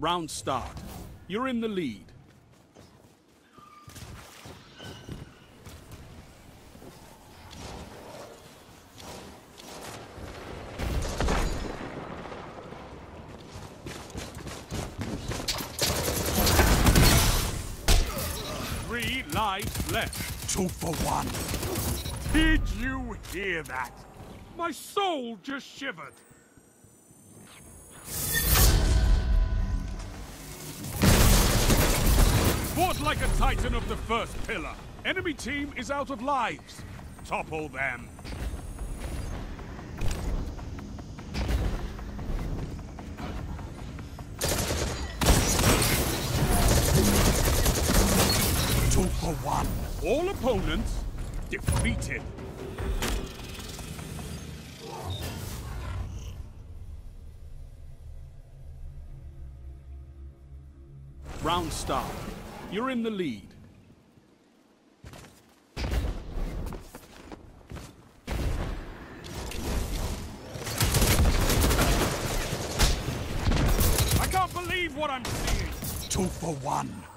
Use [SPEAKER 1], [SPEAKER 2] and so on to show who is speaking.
[SPEAKER 1] Round start. You're in the lead. Three lives left.
[SPEAKER 2] Two for one.
[SPEAKER 1] Did you hear that? My soul just shivered. Like a titan of the first pillar. Enemy team is out of lives. Topple them.
[SPEAKER 2] Two for one.
[SPEAKER 1] All opponents defeated. Round start. You're in the lead. I can't believe what I'm seeing.
[SPEAKER 2] Two for one.